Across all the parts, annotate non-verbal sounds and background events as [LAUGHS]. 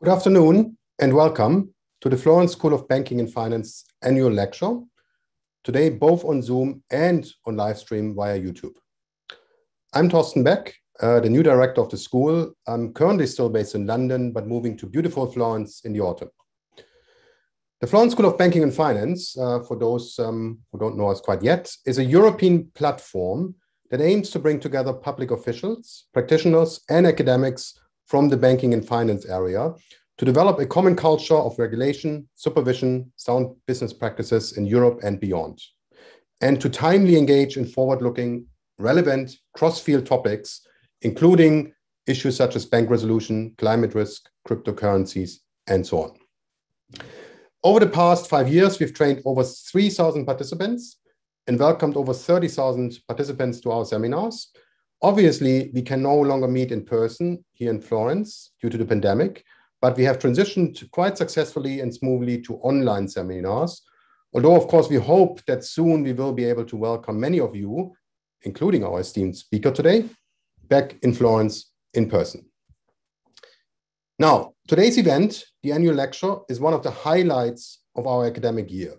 Good afternoon and welcome to the Florence School of Banking and Finance annual lecture. Today, both on Zoom and on live stream via YouTube. I'm Thorsten Beck, uh, the new director of the school. I'm currently still based in London, but moving to beautiful Florence in the autumn. The Florence School of Banking and Finance, uh, for those um, who don't know us quite yet, is a European platform that aims to bring together public officials, practitioners, and academics from the banking and finance area to develop a common culture of regulation, supervision, sound business practices in Europe and beyond, and to timely engage in forward looking, relevant cross field topics, including issues such as bank resolution, climate risk, cryptocurrencies, and so on. Over the past five years, we've trained over 3,000 participants and welcomed over 30,000 participants to our seminars Obviously, we can no longer meet in person here in Florence due to the pandemic, but we have transitioned quite successfully and smoothly to online seminars. Although, of course, we hope that soon we will be able to welcome many of you, including our esteemed speaker today, back in Florence in person. Now, today's event, the annual lecture, is one of the highlights of our academic year.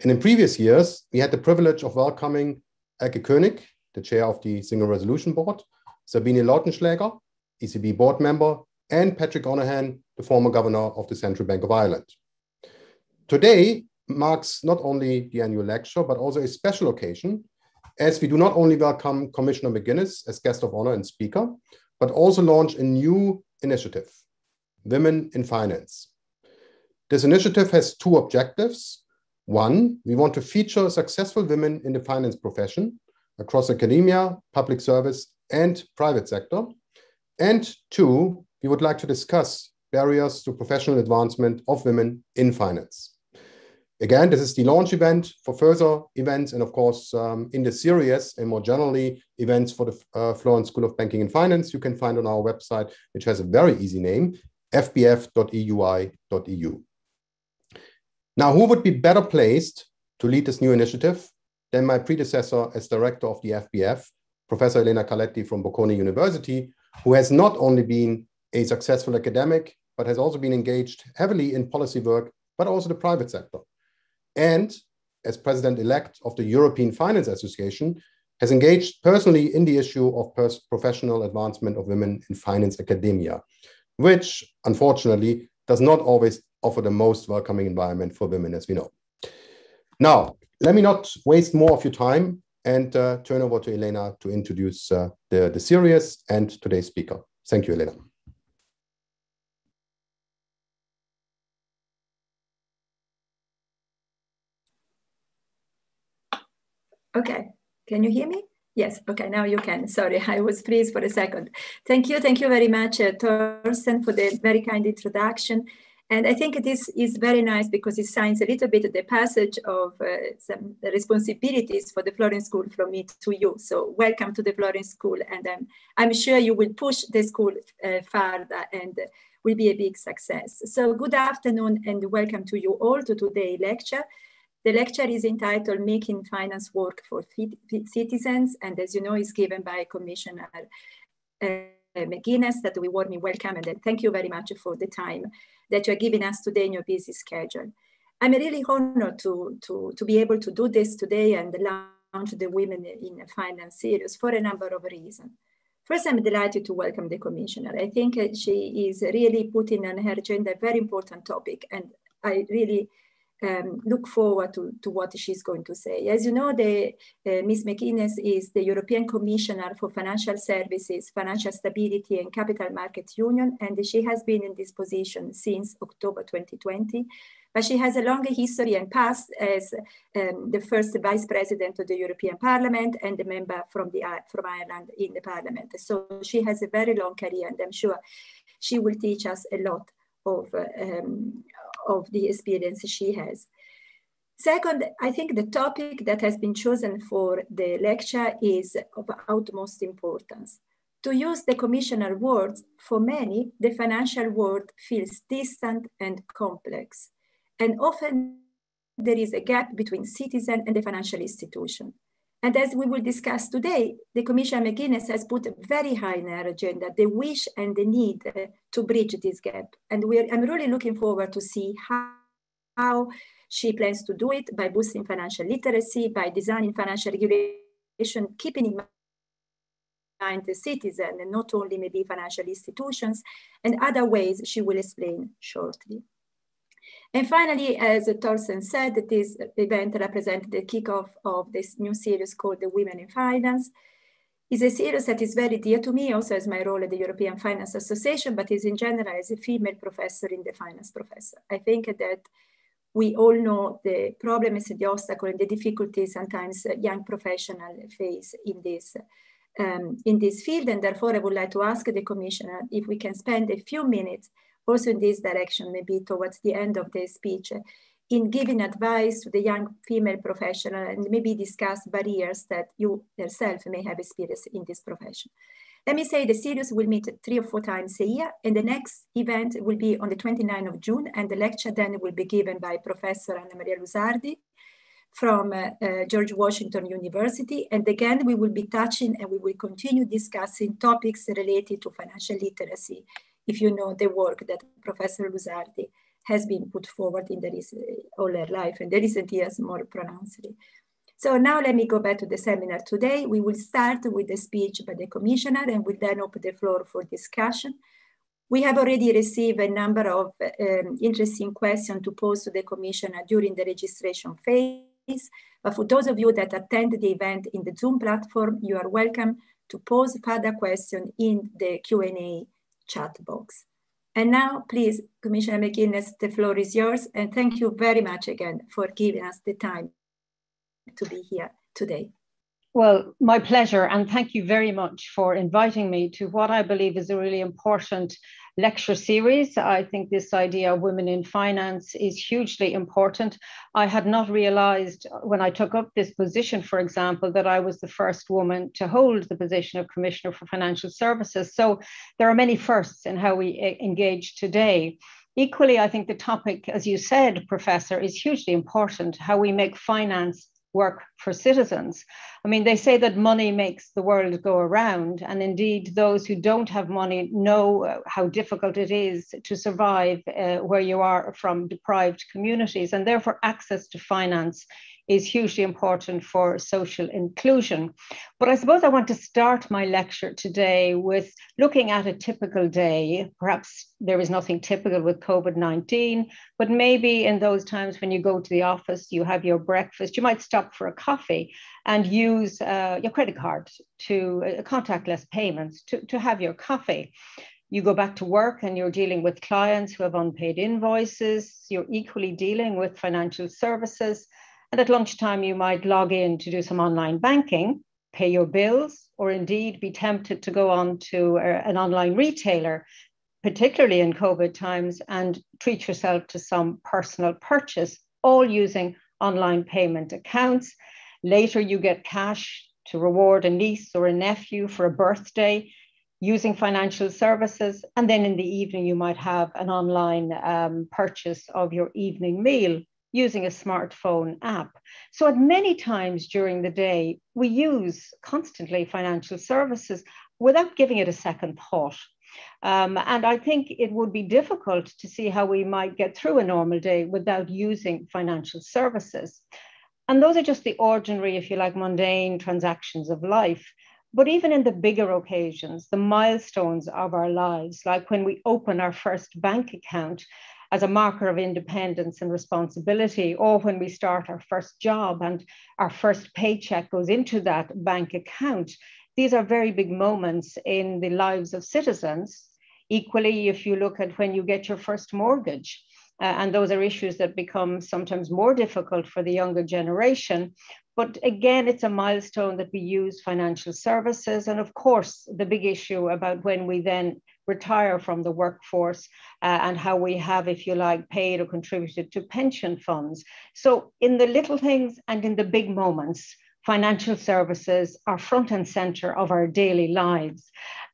And in previous years, we had the privilege of welcoming Elke König, the chair of the Single Resolution Board, Sabine Lautenschläger, ECB board member, and Patrick Honohan, the former governor of the Central Bank of Ireland. Today marks not only the annual lecture, but also a special occasion, as we do not only welcome Commissioner McGuinness as guest of honor and speaker, but also launch a new initiative, Women in Finance. This initiative has two objectives. One, we want to feature successful women in the finance profession across academia, public service, and private sector. And two, we would like to discuss barriers to professional advancement of women in finance. Again, this is the launch event for further events and of course um, in the series and more generally events for the uh, Florence School of Banking and Finance you can find on our website, which has a very easy name, fbf.eui.eu. Now, who would be better placed to lead this new initiative than my predecessor as director of the FBF, Professor Elena Carletti from Bocconi University, who has not only been a successful academic, but has also been engaged heavily in policy work, but also the private sector. And as president-elect of the European Finance Association, has engaged personally in the issue of professional advancement of women in finance academia, which unfortunately does not always offer the most welcoming environment for women, as we know. Now, let me not waste more of your time and uh, turn over to Elena to introduce uh, the, the series and today's speaker. Thank you, Elena. Okay, can you hear me? Yes, okay, now you can. Sorry, [LAUGHS] I was freeze for a second. Thank you, thank you very much, uh, Thorsten, for the very kind introduction. And I think this is very nice because it signs a little bit the passage of uh, some responsibilities for the Florence School from me to you. So welcome to the Florence School. And I'm sure you will push the school uh, further and will be a big success. So good afternoon and welcome to you all to today's lecture. The lecture is entitled Making Finance Work for Citizens. And as you know, is given by Commissioner uh, McGuinness that we warmly welcome and thank you very much for the time that you're giving us today in your busy schedule. I'm really honored to, to, to be able to do this today and launch the Women in Finance series for a number of reasons. First, I'm delighted to welcome the commissioner. I think she is really putting on her agenda a very important topic, and I really um, look forward to, to what she's going to say. As you know, the uh, Ms. McGuinness is the European Commissioner for Financial Services, Financial Stability and Capital Markets Union, and she has been in this position since October 2020. But she has a longer history and past as um, the first Vice President of the European Parliament and a member from, the, from Ireland in the Parliament. So she has a very long career, and I'm sure she will teach us a lot of, um, of the experience she has. Second, I think the topic that has been chosen for the lecture is of utmost importance. To use the commissioner words, for many, the financial world feels distant and complex. And often there is a gap between citizen and the financial institution. And as we will discuss today, the Commission McGuinness has put very high in her agenda the wish and the need uh, to bridge this gap. And we're, I'm really looking forward to see how, how she plans to do it by boosting financial literacy, by designing financial regulation, keeping in mind the citizen and not only maybe financial institutions and other ways she will explain shortly. And finally, as Thorsten said, this event represents the kickoff of this new series called the Women in Finance. It's a series that is very dear to me, also as my role at the European Finance Association, but is in general as a female professor in the finance professor. I think that we all know the problems, the obstacles, and the difficulties sometimes young professionals face in this um, in this field, and therefore I would like to ask the commissioner if we can spend a few minutes also in this direction, maybe towards the end of the speech, in giving advice to the young female professional and maybe discuss barriers that you yourself may have experienced in this profession. Let me say the series will meet three or four times a year, and the next event will be on the 29th of June, and the lecture then will be given by Professor Annamaria Lusardi from uh, uh, George Washington University. And again, we will be touching and we will continue discussing topics related to financial literacy if you know the work that Professor Lusardi has been put forward in the recent, all her life and the recent years more pronouncedly. So now let me go back to the seminar today. We will start with the speech by the commissioner and we will then open the floor for discussion. We have already received a number of um, interesting questions to pose to the commissioner during the registration phase. But for those of you that attend the event in the Zoom platform, you are welcome to pose further questions in the Q&A chat box. And now, please, Commissioner McGuinness, the floor is yours. And thank you very much again for giving us the time to be here today. Well, my pleasure. And thank you very much for inviting me to what I believe is a really important lecture series. I think this idea of women in finance is hugely important. I had not realized uh, when I took up this position, for example, that I was the first woman to hold the position of Commissioner for Financial Services. So there are many firsts in how we uh, engage today. Equally, I think the topic, as you said, Professor, is hugely important how we make finance work for citizens. I mean, they say that money makes the world go around, and indeed, those who don't have money know uh, how difficult it is to survive uh, where you are from deprived communities, and therefore, access to finance is hugely important for social inclusion. But I suppose I want to start my lecture today with looking at a typical day. Perhaps there is nothing typical with COVID 19, but maybe in those times when you go to the office, you have your breakfast, you might stop for a coffee and use uh, your credit card to uh, contactless payments to, to have your coffee you go back to work and you're dealing with clients who have unpaid invoices, you're equally dealing with financial services, and at lunchtime, you might log in to do some online banking, pay your bills, or indeed be tempted to go on to uh, an online retailer, particularly in COVID times, and treat yourself to some personal purchase, all using online payment accounts. Later, you get cash to reward a niece or a nephew for a birthday using financial services. And then in the evening, you might have an online um, purchase of your evening meal using a smartphone app. So, at many times during the day, we use constantly financial services without giving it a second thought. Um, and I think it would be difficult to see how we might get through a normal day without using financial services. And those are just the ordinary, if you like, mundane transactions of life. But even in the bigger occasions, the milestones of our lives, like when we open our first bank account as a marker of independence and responsibility, or when we start our first job and our first paycheck goes into that bank account. These are very big moments in the lives of citizens. Equally, if you look at when you get your first mortgage, uh, and those are issues that become sometimes more difficult for the younger generation. But again, it's a milestone that we use financial services. And of course, the big issue about when we then retire from the workforce uh, and how we have, if you like, paid or contributed to pension funds. So, in the little things and in the big moments, financial services are front and center of our daily lives.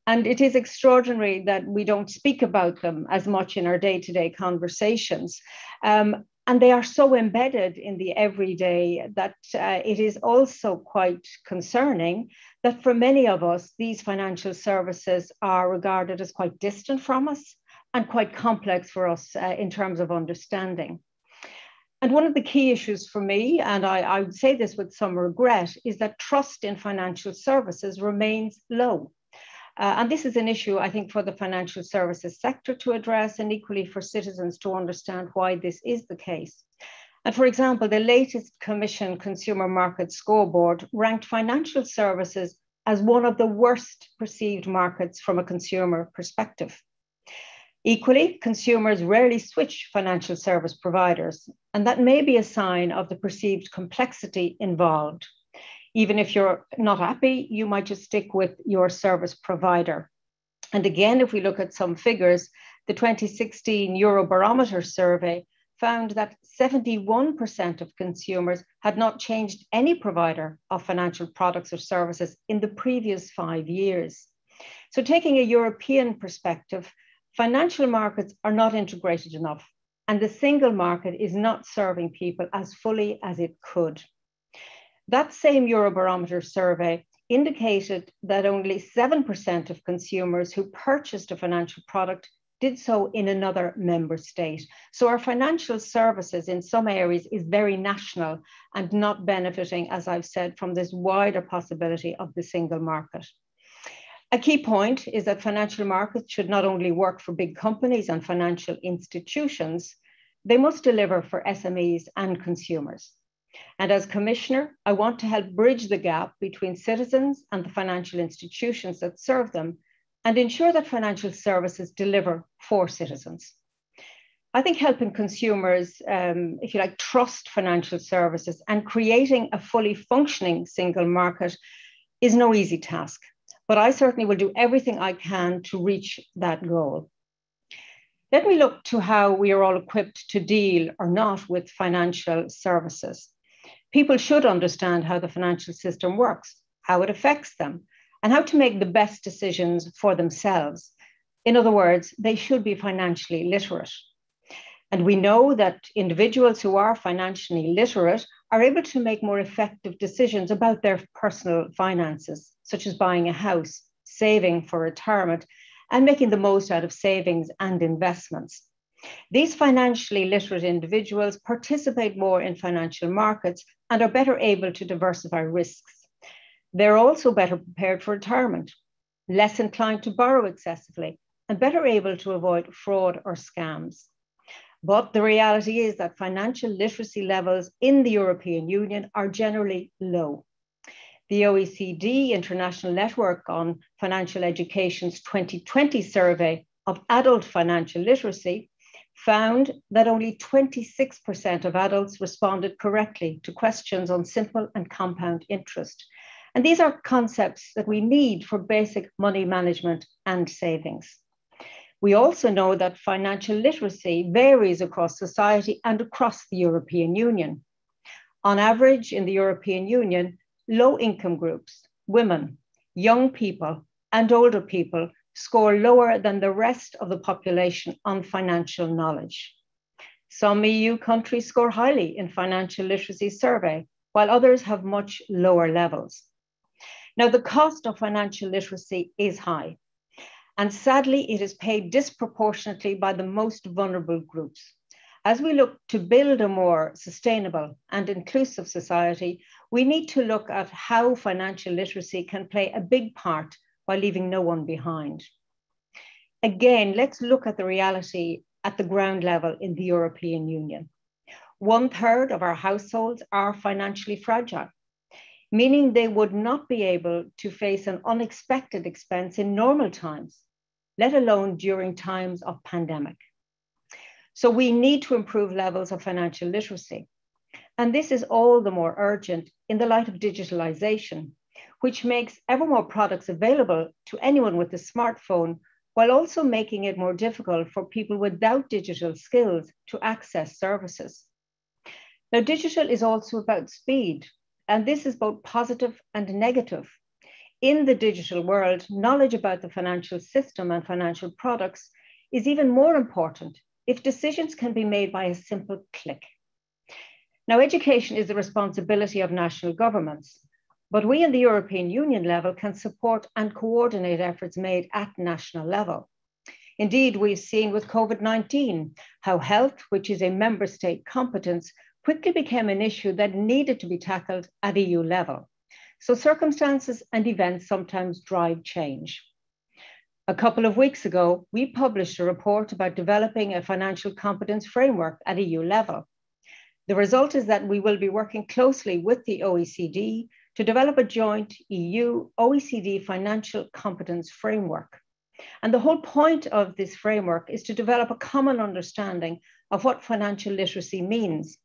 And it is extraordinary that we don't speak about them as much in our day to day conversations. Um, and they are so embedded in the everyday that uh, it is also quite concerning that for many of us, these financial services are regarded as quite distant from us and quite complex for us uh, in terms of understanding. And one of the key issues for me, and I, I would say this with some regret, is that trust in financial services remains low. Uh, and this is an issue, I think, for the financial services sector to address and equally for citizens to understand why this is the case. And for example, the latest Commission Consumer Market Scoreboard ranked financial services as one of the worst perceived markets from a consumer perspective. Equally, consumers rarely switch financial service providers, and that may be a sign of the perceived complexity involved even if you're not happy, you might just stick with your service provider. And again, if we look at some figures, the 2016 Eurobarometer survey found that 71% of consumers had not changed any provider of financial products or services in the previous five years. So, taking a European perspective, financial markets are not integrated enough, and the single market is not serving people as fully as it could. That same Eurobarometer survey indicated that only 7% of consumers who purchased a financial product did so in another member state. So our financial services in some areas is very national and not benefiting, as I've said, from this wider possibility of the single market. A key point is that financial markets should not only work for big companies and financial institutions, they must deliver for SMEs and consumers. And as Commissioner, I want to help bridge the gap between citizens and the financial institutions that serve them and ensure that financial services deliver for citizens. I think helping consumers, um, if you like, trust financial services and creating a fully functioning single market is no easy task. But I certainly will do everything I can to reach that goal. Let me look to how we are all equipped to deal or not with financial services people should understand how the financial system works, how it affects them, and how to make the best decisions for themselves. In other words, they should be financially literate. And we know that individuals who are financially literate are able to make more effective decisions about their personal finances, such as buying a house, saving for retirement, and making the most out of savings and investments. These financially literate individuals participate more in financial markets and are better able to diversify risks. They're also better prepared for retirement, less inclined to borrow excessively, and better able to avoid fraud or scams. But the reality is that financial literacy levels in the European Union are generally low. The OECD International Network on Financial Education's 2020 survey of adult financial literacy found that only 26% of adults responded correctly to questions on simple and compound interest. And these are concepts that we need for basic money management and savings. We also know that financial literacy varies across society and across the European Union. On average, in the European Union, low income groups, women, young people, and older people score lower than the rest of the population on financial knowledge. Some EU countries score highly in financial literacy survey, while others have much lower levels. Now, the cost of financial literacy is high, and sadly, it is paid disproportionately by the most vulnerable groups. As we look to build a more sustainable and inclusive society, we need to look at how financial literacy can play a big part while leaving no one behind. Again, let's look at the reality at the ground level in the European Union. One third of our households are financially fragile, meaning they would not be able to face an unexpected expense in normal times, let alone during times of pandemic. So we need to improve levels of financial literacy. And this is all the more urgent in the light of digitalization, which makes ever more products available to anyone with a smartphone, while also making it more difficult for people without digital skills to access services. Now, digital is also about speed, and this is both positive and negative. In the digital world, knowledge about the financial system and financial products is even more important if decisions can be made by a simple click. Now, education is the responsibility of national governments, but we in the European Union level can support and coordinate efforts made at national level. Indeed, we've seen with COVID 19 how health, which is a member state competence, quickly became an issue that needed to be tackled at EU level. So circumstances and events sometimes drive change. A couple of weeks ago, we published a report about developing a financial competence framework at EU level. The result is that we will be working closely with the OECD to develop a joint EU OECD financial competence framework. And the whole point of this framework is to develop a common understanding of what financial literacy means.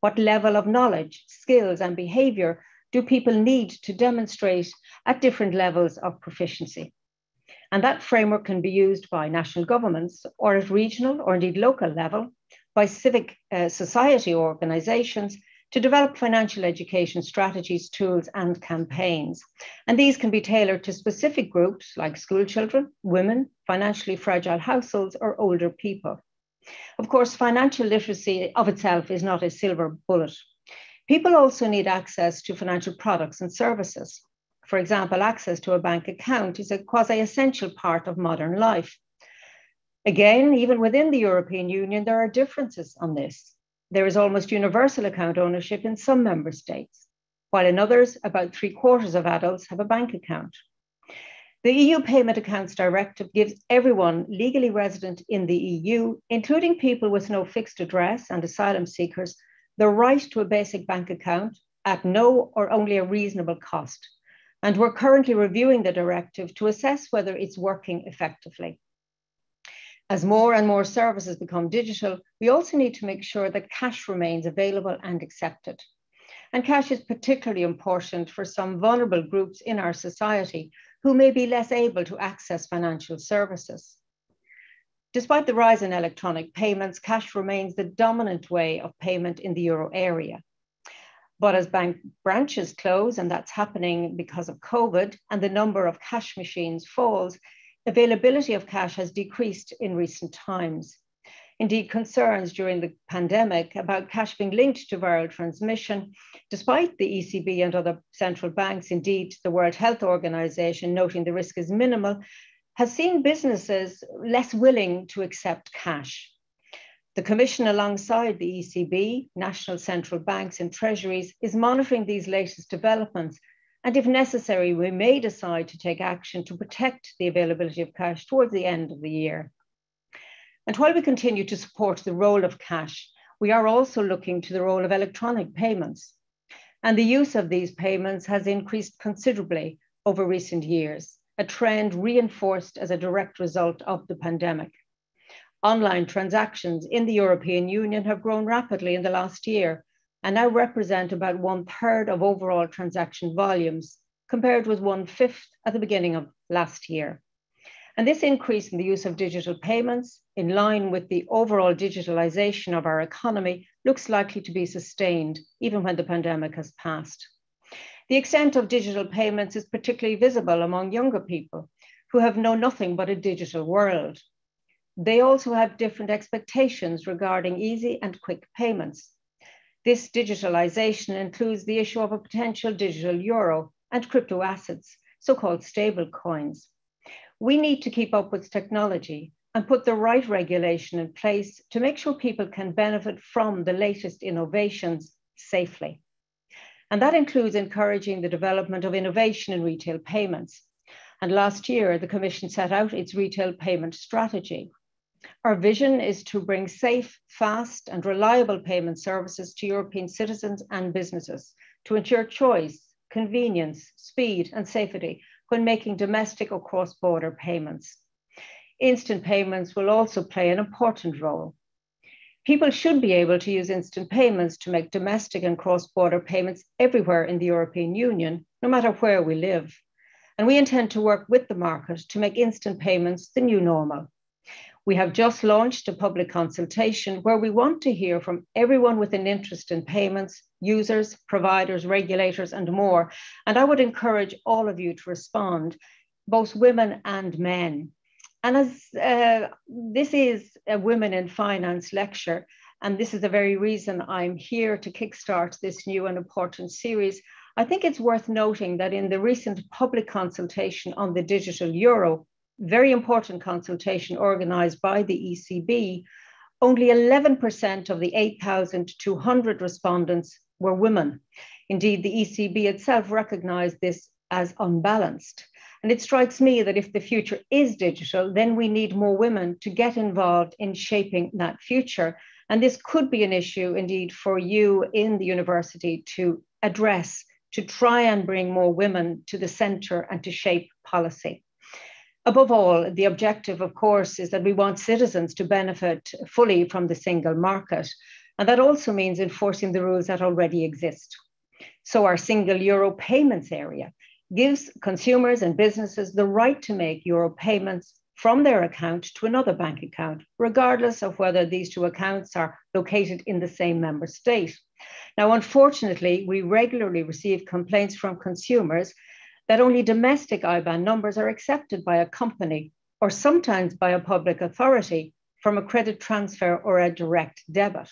What level of knowledge, skills, and behavior do people need to demonstrate at different levels of proficiency? And that framework can be used by national governments or at regional or indeed local level by civic uh, society organizations to develop financial education strategies, tools, and campaigns. And these can be tailored to specific groups like school children, women, financially fragile households, or older people. Of course, financial literacy of itself is not a silver bullet. People also need access to financial products and services. For example, access to a bank account is a quasi essential part of modern life. Again, even within the European Union, there are differences on this. There is almost universal account ownership in some member states, while in others, about three quarters of adults have a bank account. The EU Payment Accounts Directive gives everyone legally resident in the EU, including people with no fixed address and asylum seekers, the right to a basic bank account at no or only a reasonable cost. And we're currently reviewing the directive to assess whether it's working effectively. As more and more services become digital, we also need to make sure that cash remains available and accepted. And cash is particularly important for some vulnerable groups in our society who may be less able to access financial services. Despite the rise in electronic payments, cash remains the dominant way of payment in the euro area. But as bank branches close, and that's happening because of COVID, and the number of cash machines falls, availability of cash has decreased in recent times. Indeed, concerns during the pandemic about cash being linked to viral transmission, despite the ECB and other central banks, indeed the World Health Organization noting the risk is minimal, has seen businesses less willing to accept cash. The Commission, alongside the ECB, national central banks, and treasuries, is monitoring these latest developments and if necessary, we may decide to take action to protect the availability of cash towards the end of the year. And while we continue to support the role of cash, we are also looking to the role of electronic payments. And the use of these payments has increased considerably over recent years, a trend reinforced as a direct result of the pandemic. Online transactions in the European Union have grown rapidly in the last year, and now represent about one third of overall transaction volumes, compared with one fifth at the beginning of last year. And this increase in the use of digital payments, in line with the overall digitalization of our economy, looks likely to be sustained even when the pandemic has passed. The extent of digital payments is particularly visible among younger people who have known nothing but a digital world. They also have different expectations regarding easy and quick payments. This digitalization includes the issue of a potential digital euro and crypto assets, so-called stable coins. We need to keep up with technology and put the right regulation in place to make sure people can benefit from the latest innovations safely. And that includes encouraging the development of innovation in retail payments. And last year, the Commission set out its retail payment strategy. Our vision is to bring safe, fast, and reliable payment services to European citizens and businesses to ensure choice, convenience, speed, and safety when making domestic or cross border payments. Instant payments will also play an important role. People should be able to use instant payments to make domestic and cross border payments everywhere in the European Union, no matter where we live. And we intend to work with the market to make instant payments the new normal. We have just launched a public consultation where we want to hear from everyone with an interest in payments, users, providers, regulators, and more. And I would encourage all of you to respond, both women and men. And as uh, this is a Women in Finance lecture, and this is the very reason I'm here to kickstart this new and important series, I think it's worth noting that in the recent public consultation on the digital euro, very important consultation organized by the ECB, only 11% of the 8,200 respondents were women. Indeed, the ECB itself recognized this as unbalanced. And it strikes me that if the future is digital, then we need more women to get involved in shaping that future. And this could be an issue indeed for you in the university to address, to try and bring more women to the center and to shape policy. Above all, the objective, of course, is that we want citizens to benefit fully from the single market. And that also means enforcing the rules that already exist. So, our single euro payments area gives consumers and businesses the right to make euro payments from their account to another bank account, regardless of whether these two accounts are located in the same member state. Now, unfortunately, we regularly receive complaints from consumers that only domestic IBAN numbers are accepted by a company or sometimes by a public authority from a credit transfer or a direct debit.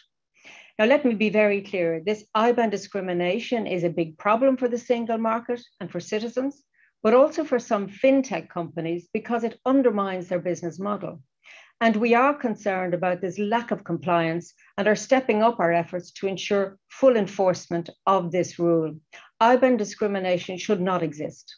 Now, let me be very clear this IBAN discrimination is a big problem for the single market and for citizens, but also for some fintech companies because it undermines their business model. And we are concerned about this lack of compliance and are stepping up our efforts to ensure full enforcement of this rule. IBAN discrimination should not exist.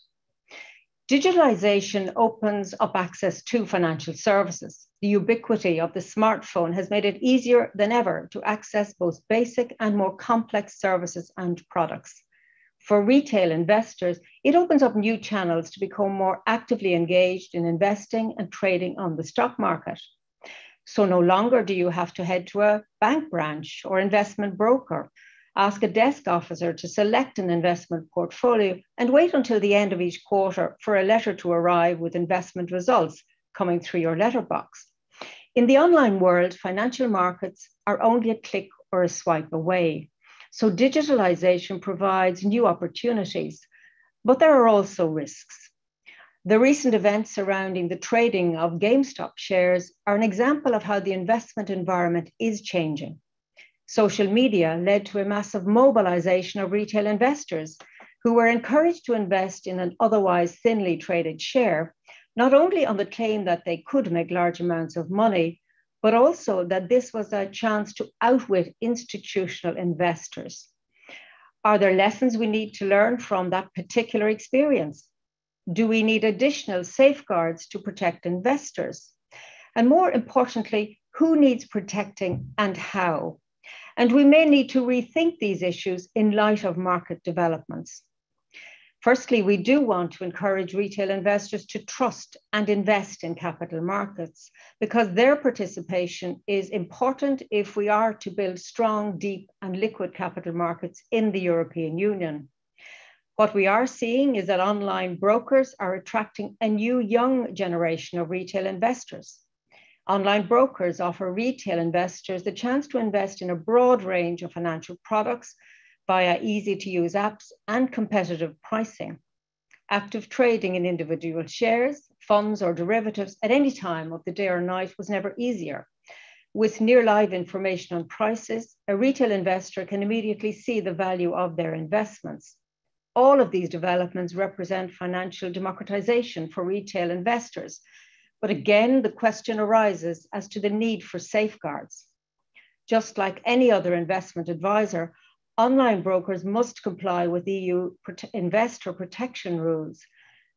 Digitalization opens up access to financial services. The ubiquity of the smartphone has made it easier than ever to access both basic and more complex services and products. For retail investors, it opens up new channels to become more actively engaged in investing and trading on the stock market. So no longer do you have to head to a bank branch or investment broker ask a desk officer to select an investment portfolio and wait until the end of each quarter for a letter to arrive with investment results coming through your letterbox. In the online world, financial markets are only a click or a swipe away. So digitalization provides new opportunities, but there are also risks. The recent events surrounding the trading of GameStop shares are an example of how the investment environment is changing social media led to a massive mobilization of retail investors who were encouraged to invest in an otherwise thinly traded share, not only on the claim that they could make large amounts of money, but also that this was a chance to outwit institutional investors. Are there lessons we need to learn from that particular experience? Do we need additional safeguards to protect investors? And more importantly, who needs protecting and how? And we may need to rethink these issues in light of market developments. Firstly, we do want to encourage retail investors to trust and invest in capital markets because their participation is important if we are to build strong, deep, and liquid capital markets in the European Union. What we are seeing is that online brokers are attracting a new young generation of retail investors. Online brokers offer retail investors the chance to invest in a broad range of financial products via easy to use apps and competitive pricing. Active trading in individual shares, funds, or derivatives at any time of the day or night was never easier. With near live information on prices, a retail investor can immediately see the value of their investments. All of these developments represent financial democratization for retail investors but again, the question arises as to the need for safeguards. Just like any other investment advisor, online brokers must comply with EU investor protection rules.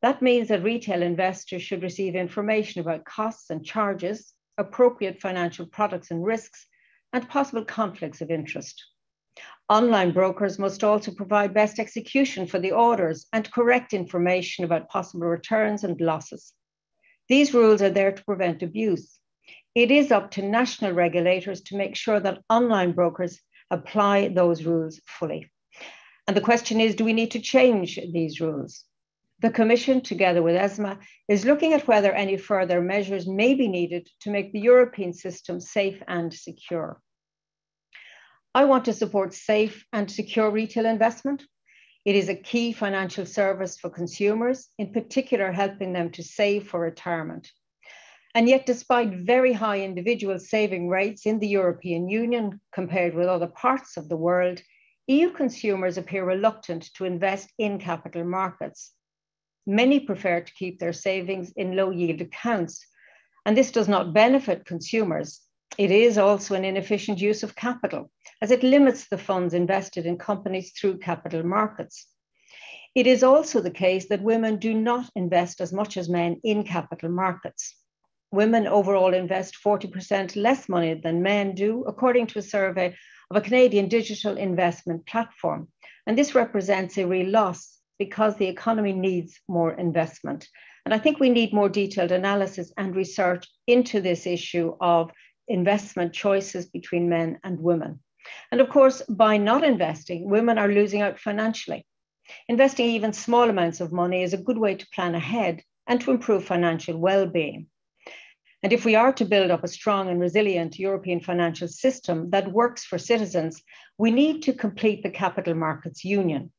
That means that retail investors should receive information about costs and charges, appropriate financial products and risks, and possible conflicts of interest. Online brokers must also provide best execution for the orders and correct information about possible returns and losses. These rules are there to prevent abuse. It is up to national regulators to make sure that online brokers apply those rules fully. And the question is do we need to change these rules? The Commission, together with ESMA, is looking at whether any further measures may be needed to make the European system safe and secure. I want to support safe and secure retail investment. It is a key financial service for consumers, in particular, helping them to save for retirement. And yet, despite very high individual saving rates in the European Union compared with other parts of the world, EU consumers appear reluctant to invest in capital markets. Many prefer to keep their savings in low yield accounts, and this does not benefit consumers. It is also an inefficient use of capital, as it limits the funds invested in companies through capital markets. It is also the case that women do not invest as much as men in capital markets women overall invest 40% less money than men do, according to a survey of a Canadian digital investment platform. And this represents a real loss because the economy needs more investment. And I think we need more detailed analysis and research into this issue of investment choices between men and women. And of course, by not investing, women are losing out financially. Investing even small amounts of money is a good way to plan ahead and to improve financial well being. And if we are to build up a strong and resilient European financial system that works for citizens, we need to complete the capital markets union.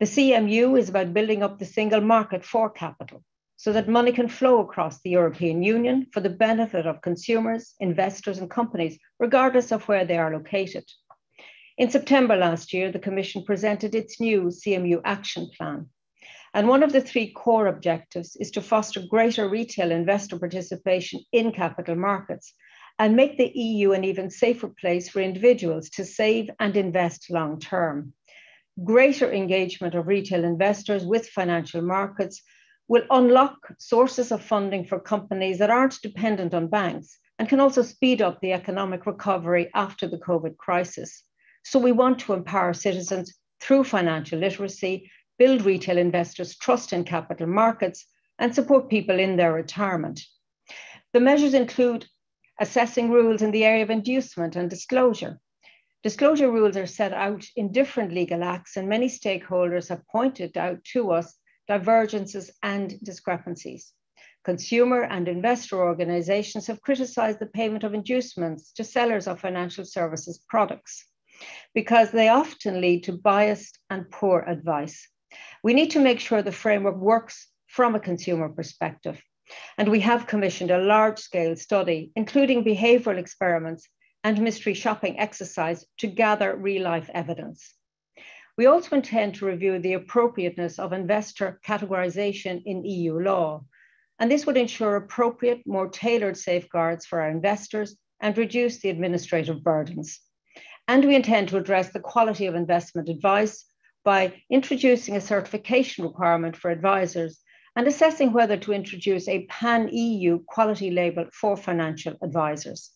The CMU is about building up the single market for capital so that money can flow across the European Union for the benefit of consumers, investors, and companies, regardless of where they are located. In September last year, the Commission presented its new CMU action plan, and one of the three core objectives is to foster greater retail investor participation in capital markets and make the EU an even safer place for individuals to save and invest long term. Greater engagement of retail investors with financial markets will unlock sources of funding for companies that aren't dependent on banks and can also speed up the economic recovery after the COVID crisis. So, we want to empower citizens through financial literacy build retail investors' trust in capital markets, and support people in their retirement. The measures include assessing rules in the area of inducement and disclosure. Disclosure rules are set out in different legal acts, and many stakeholders have pointed out to us divergences and discrepancies. Consumer and investor organizations have criticized the payment of inducements to sellers of financial services products because they often lead to biased and poor advice. We need to make sure the framework works from a consumer perspective. And we have commissioned a large scale study, including behavioral experiments and mystery shopping exercise to gather real life evidence. We also intend to review the appropriateness of investor categorization in EU law. And this would ensure appropriate, more tailored safeguards for our investors and reduce the administrative burdens. And we intend to address the quality of investment advice by introducing a certification requirement for advisors and assessing whether to introduce a pan EU quality label for financial advisors.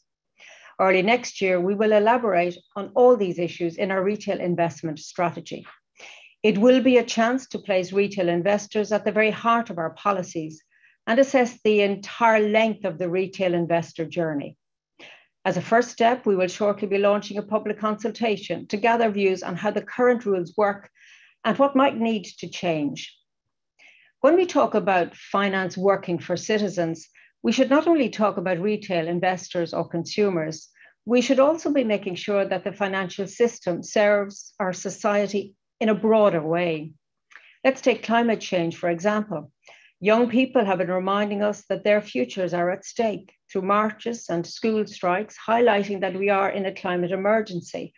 Early next year, we will elaborate on all these issues in our retail investment strategy. It will be a chance to place retail investors at the very heart of our policies and assess the entire length of the retail investor journey. As a first step, we will shortly be launching a public consultation to gather views on how the current rules work and what might need to change. When we talk about finance working for citizens, we should not only talk about retail investors or consumers, we should also be making sure that the financial system serves our society in a broader way. Let's take climate change, for example. Young people have been reminding us that their futures are at stake through marches and school strikes, highlighting that we are in a climate emergency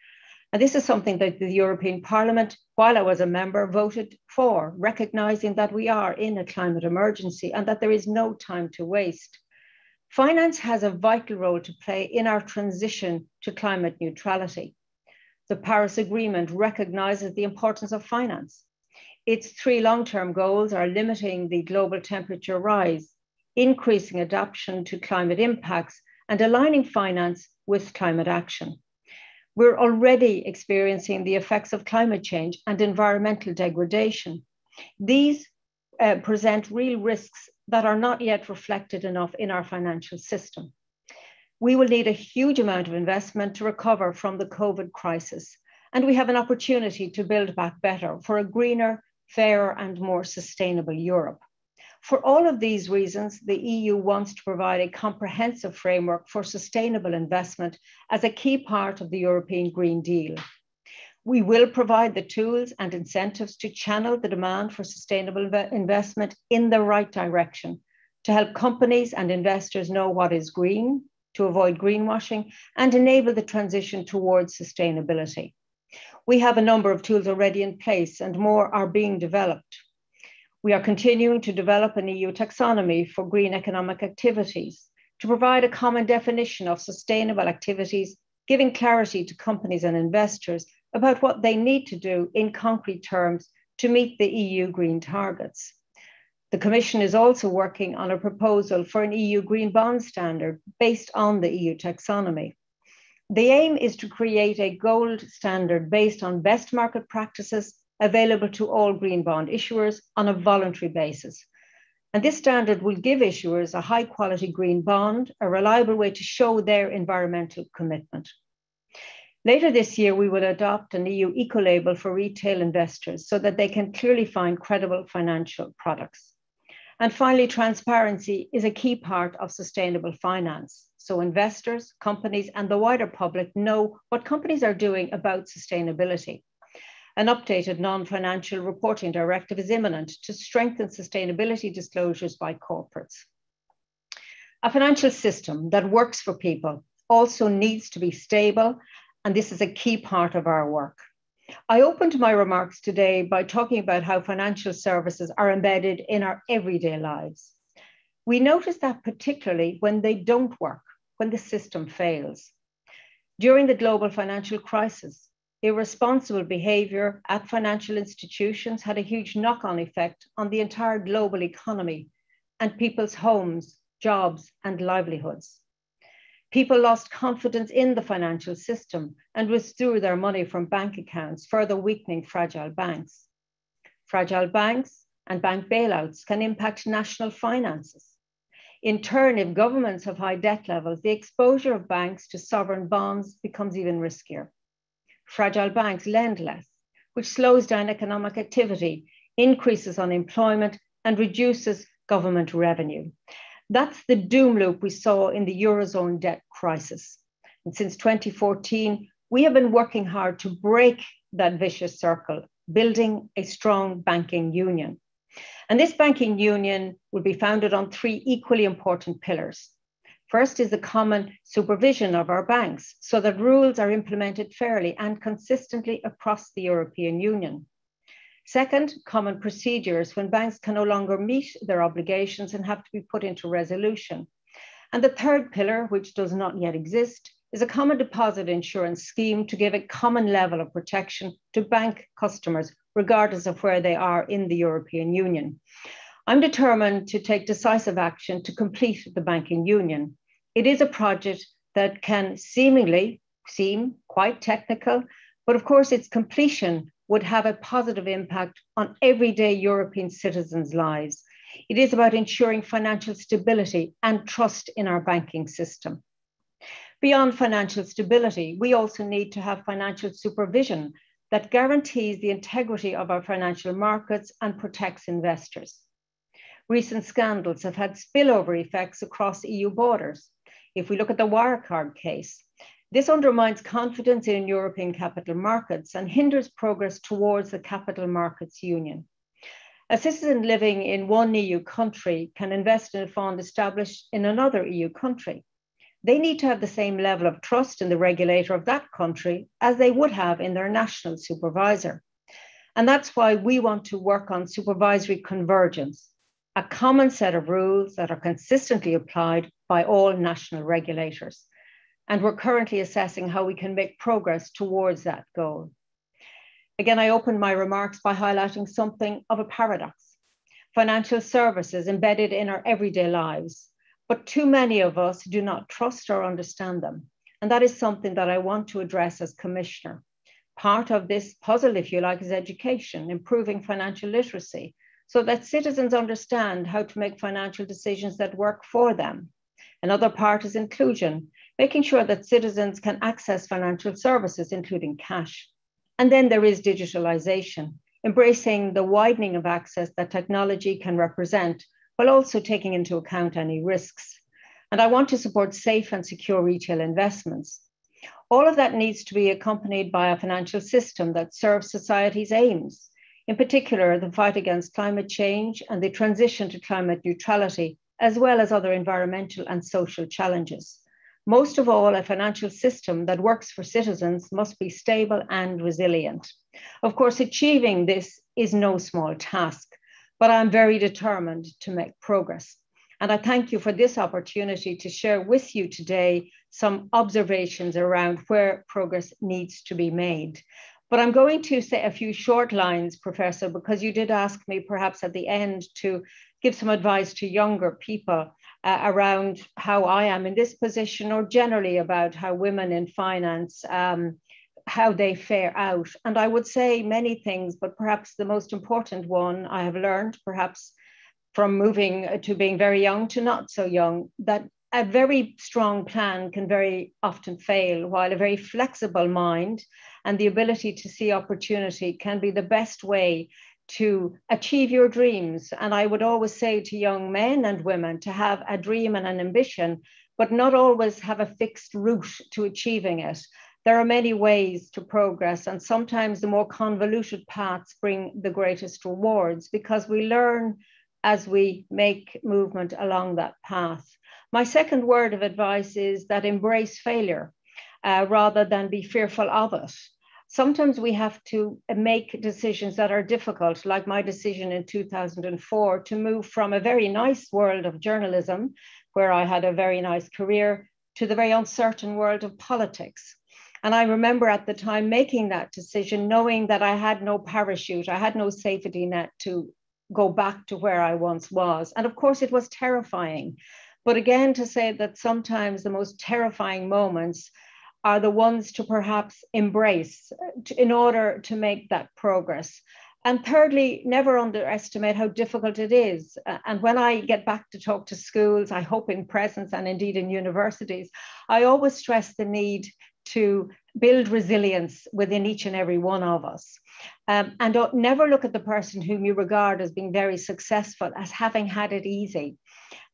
and this is something that the European Parliament, while I was a member, voted for, recognising that we are in a climate emergency and that there is no time to waste. Finance has a vital role to play in our transition to climate neutrality. The Paris Agreement recognises the importance of finance. Its three long term goals are limiting the global temperature rise, increasing adaptation to climate impacts, and aligning finance with climate action. We're already experiencing the effects of climate change and environmental degradation. These uh, present real risks that are not yet reflected enough in our financial system. We will need a huge amount of investment to recover from the COVID crisis, and we have an opportunity to build back better for a greener, fairer, and more sustainable Europe. For all of these reasons, the EU wants to provide a comprehensive framework for sustainable investment as a key part of the European Green Deal. We will provide the tools and incentives to channel the demand for sustainable investment in the right direction to help companies and investors know what is green, to avoid greenwashing, and enable the transition towards sustainability. We have a number of tools already in place and more are being developed. We are continuing to develop an EU taxonomy for green economic activities to provide a common definition of sustainable activities, giving clarity to companies and investors about what they need to do in concrete terms to meet the EU green targets. The Commission is also working on a proposal for an EU green bond standard based on the EU taxonomy. The aim is to create a gold standard based on best market practices available to all green bond issuers on a voluntary basis. And this standard will give issuers a high quality green bond, a reliable way to show their environmental commitment. Later this year, we will adopt an EU eco label for retail investors so that they can clearly find credible financial products. And finally, transparency is a key part of sustainable finance. So investors, companies, and the wider public know what companies are doing about sustainability. An updated non-financial reporting directive is imminent to strengthen sustainability disclosures by corporates. A financial system that works for people also needs to be stable, and this is a key part of our work. I opened my remarks today by talking about how financial services are embedded in our everyday lives. We notice that particularly when they don't work, when the system fails. During the global financial crisis, irresponsible behavior at financial institutions had a huge knock on effect on the entire global economy and people's homes, jobs, and livelihoods. People lost confidence in the financial system and withdrew their money from bank accounts, further weakening fragile banks. Fragile banks and bank bailouts can impact national finances. In turn, if governments have high debt levels, the exposure of banks to sovereign bonds becomes even riskier. Fragile banks lend less, which slows down economic activity, increases unemployment, and reduces government revenue. That's the doom loop we saw in the Eurozone debt crisis. And since 2014, we have been working hard to break that vicious circle, building a strong banking union. And this banking union will be founded on three equally important pillars. First is the common supervision of our banks so that rules are implemented fairly and consistently across the European Union. Second, common procedures when banks can no longer meet their obligations and have to be put into resolution. And the third pillar, which does not yet exist, is a common deposit insurance scheme to give a common level of protection to bank customers, regardless of where they are in the European Union. I'm determined to take decisive action to complete the banking union. It is a project that can seemingly seem quite technical, but of course, its completion would have a positive impact on everyday European citizens' lives. It is about ensuring financial stability and trust in our banking system. Beyond financial stability, we also need to have financial supervision that guarantees the integrity of our financial markets and protects investors. Recent scandals have had spillover effects across EU borders. If we look at the Wirecard case, this undermines confidence in European capital markets and hinders progress towards the capital markets union. A citizen living in one EU country can invest in a fund established in another EU country. They need to have the same level of trust in the regulator of that country as they would have in their national supervisor. And that's why we want to work on supervisory convergence, a common set of rules that are consistently applied by all national regulators and we're currently assessing how we can make progress towards that goal. Again, I opened my remarks by highlighting something of a paradox. Financial services embedded in our everyday lives, but too many of us do not trust or understand them. And that is something that I want to address as Commissioner. Part of this puzzle, if you like, is education, improving financial literacy, so that citizens understand how to make financial decisions that work for them. Another part is inclusion, making sure that citizens can access financial services, including cash. And then there is digitalization, embracing the widening of access that technology can represent, while also taking into account any risks. And I want to support safe and secure retail investments. All of that needs to be accompanied by a financial system that serves society's aims, in particular, the fight against climate change and the transition to climate neutrality as well as other environmental and social challenges. Most of all, a financial system that works for citizens must be stable and resilient. Of course, achieving this is no small task, but I'm very determined to make progress. And I thank you for this opportunity to share with you today some observations around where progress needs to be made. But I'm going to say a few short lines, Professor, because you did ask me perhaps at the end to give some advice to younger people uh, around how I am in this position or generally about how women in finance, um, how they fare out. And I would say many things, but perhaps the most important one I have learned, perhaps from moving to being very young to not so young, that a very strong plan can very often fail, while a very flexible mind and the ability to see opportunity can be the best way to achieve your dreams. And I would always say to young men and women to have a dream and an ambition, but not always have a fixed route to achieving it. There are many ways to progress, and sometimes the more convoluted paths bring the greatest rewards because we learn as we make movement along that path. My second word of advice is that embrace failure uh, rather than be fearful of it sometimes we have to make decisions that are difficult, like my decision in 2004 to move from a very nice world of journalism, where I had a very nice career, to the very uncertain world of politics. And I remember at the time making that decision, knowing that I had no parachute, I had no safety net to go back to where I once was. And of course, it was terrifying. But again, to say that sometimes the most terrifying moments are the ones to perhaps embrace in order to make that progress. And thirdly, never underestimate how difficult it is. And when I get back to talk to schools, I hope in presence and indeed in universities, I always stress the need to build resilience within each and every one of us. Um, and never look at the person whom you regard as being very successful as having had it easy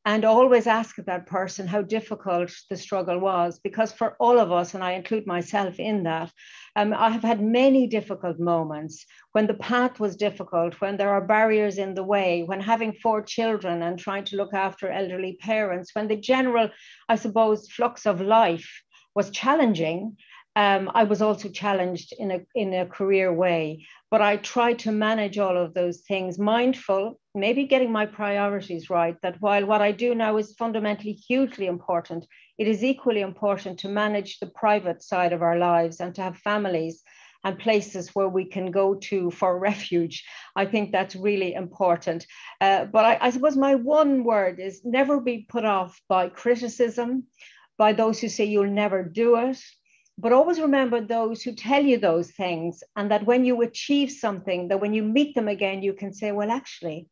and always ask that person how difficult the struggle was because for all of us and i include myself in that um, i have had many difficult moments when the path was difficult when there are barriers in the way when having four children and trying to look after elderly parents when the general i suppose flux of life was challenging um, I was also challenged in a, in a career way, but I tried to manage all of those things, mindful, maybe getting my priorities right. That while what I do now is fundamentally hugely important, it is equally important to manage the private side of our lives and to have families and places where we can go to for [LAUGHS] refuge. I think that's really important. Uh, but I, I suppose my one word is never be put off by criticism, by those who say you'll never do it but always remember those who tell you those things, and that when you achieve something, that when you meet them again, you can say, Well, actually,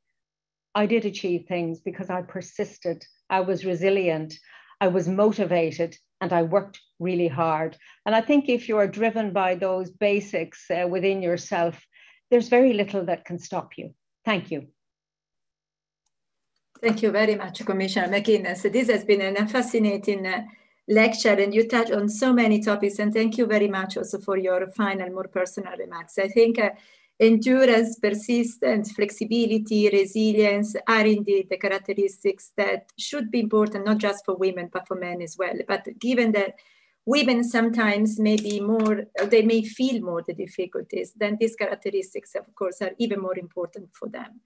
I did achieve things because I persisted, I was resilient, I was motivated, and I worked really hard. And I think if you are driven by those basics uh, within yourself, there's very little that can stop you. Thank you. Thank you very much, Commissioner McGuinness. This has been a fascinating uh, lecture and you touch on so many topics and thank you very much also for your final more personal remarks. I think uh, endurance persistence flexibility resilience are indeed the characteristics that should be important not just for women but for men as well. But given that women sometimes may be more they may feel more the difficulties then these characteristics of course are even more important for them.